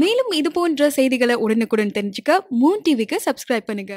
மேலும் இது போன்ற செய்திகளை உடனுக்குடன் தெரிஞ்சுக்க மூன் டிவிக்கு சப்ஸ்கிரைப் பண்ணுங்க.